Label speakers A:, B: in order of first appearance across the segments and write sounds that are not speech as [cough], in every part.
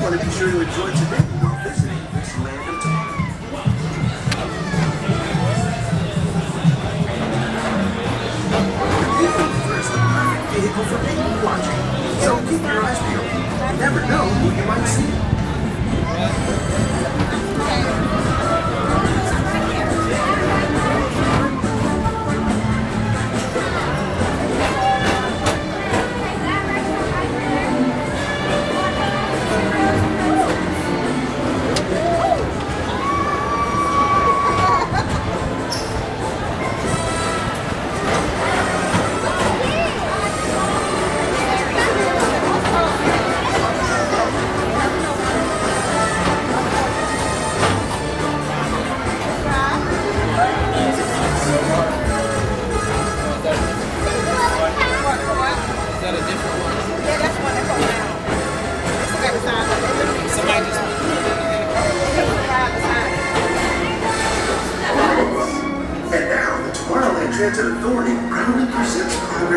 A: want to be sure to enjoy today while visiting this land of perfect vehicle for people watching. So keep your eyes peeled. You never know who you might see.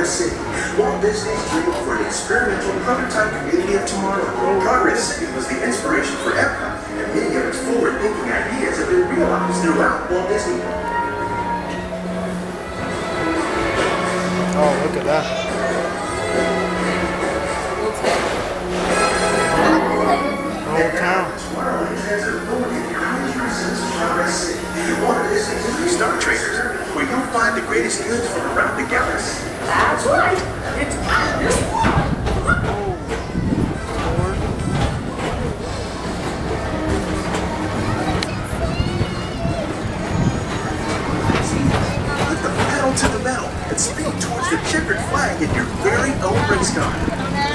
A: Progress City, Walt Disney's dream for an experimental prototype community of tomorrow. Progress City was the inspiration for Epcot, and many of its forward-thinking ideas have been realized throughout Walt Disney.
B: Oh, look at that. Old town.
A: Tomorrowland Transit Authority proudly presents Progress City, Walt Disney's new Star Traders, where you'll find the greatest goods from around the galaxy. That's right. It's Put the pedal to the metal and speed towards the checkered flag in your very own race car.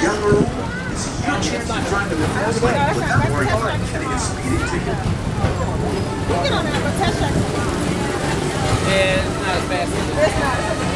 A: Young or old, this is your chance to drive in the fast lane without worrying about getting a speeding ticket.
C: Get on there, but touch that.
D: Yeah, it's not as fast as
C: It's not.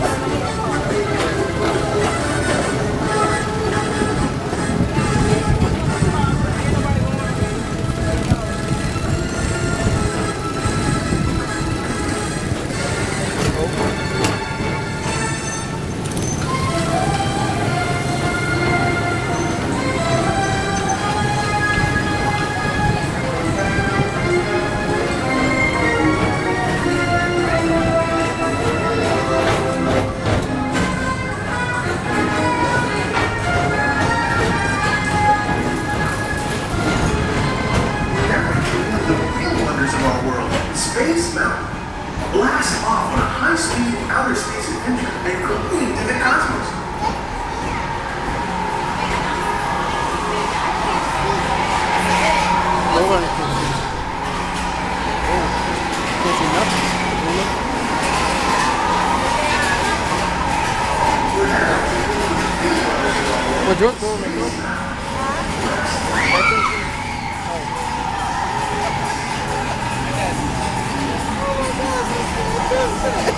B: see. Oh, nothing.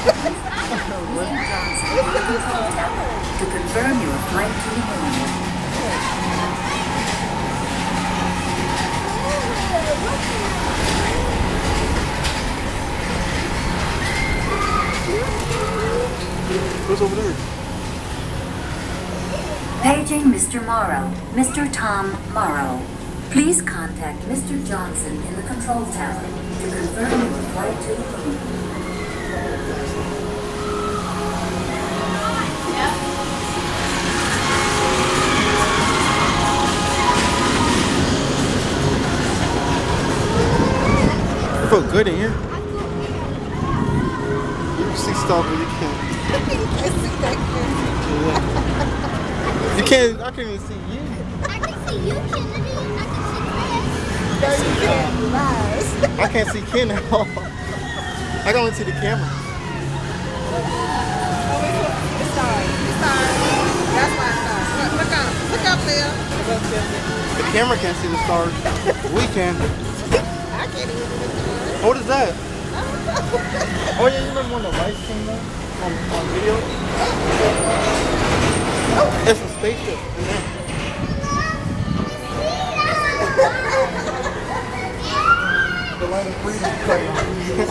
B: Oh,
E: to confirm your flight to the moon.
B: Who's over there?
E: Paging Mr. Morrow, Mr. Tom Morrow. Please contact Mr. Johnson in the control tower to confirm your flight to the moon.
B: Feel good in here. You can see stuff, but you can't. Yeah. You can't. I can't even see you.
F: I can see you, Kennedy. I can see Chris.
C: No, you can't. You lies.
B: I can't see Ken at all. I can only see the camera.
C: The star. The star. That's my star. Look, look up. Look up, Lil.
B: The camera can't see the stars. We can.
C: I can't even see the stars.
B: What is that? [laughs] Oh yeah, you remember when the lights came on on, on video? [laughs] It's a spaceship. in there. The light of freedom came on.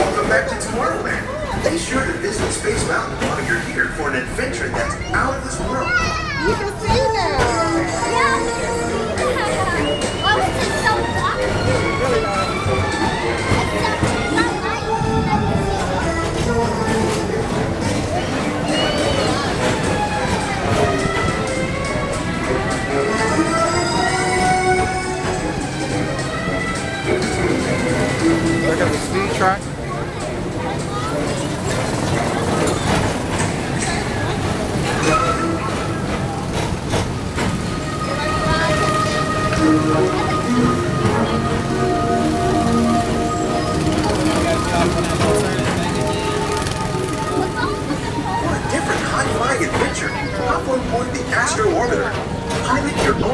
A: Welcome back to Tomorrowland. Be sure to visit Space Mountain while you're here for an adventure that's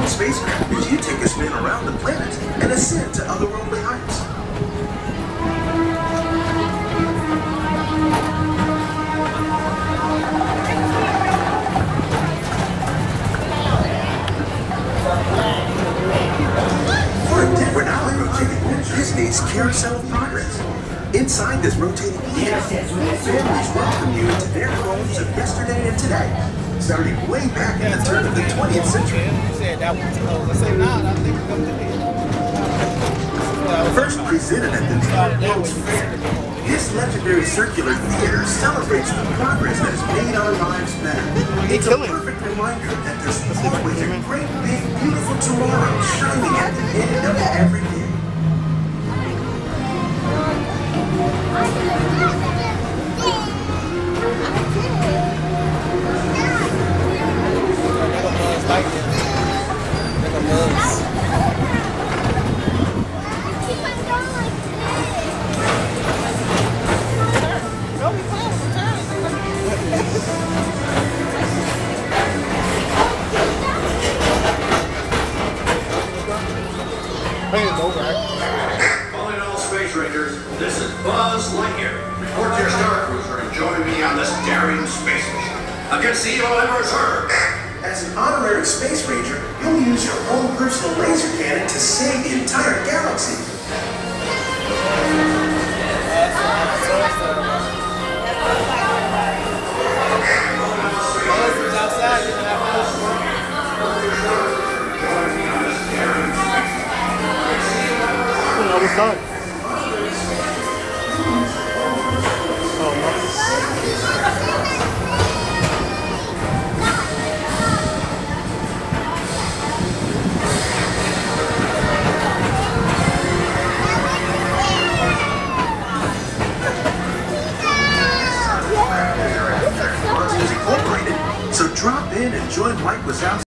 A: own spacecraft as you take a spin around the planet and ascend to otherworldly heights. Disney's Carousel of Progress. Inside this rotating theater, families welcome you into their homes of yesterday and today, starting way back at the turn of the 20th century.
D: You said that one's closed. I said, nah, I think we're going to do it.
A: First presented at the New York World's Fair, this legendary circular theater celebrates the progress that has made our lives better. It's a perfect reminder that there's always a great, big, beautiful tomorrow shining at the end of every day.
D: Like a
B: Bring it over.
G: Calling all Space Rangers, this is Buzz Lightyear. Report to your Star Cruiser and join me on this daring space mission. Against the evil Emperor Zurg.
A: As an honorary space ranger, you'll use your own personal laser cannon to save the entire galaxy.
D: Buzz is outside. You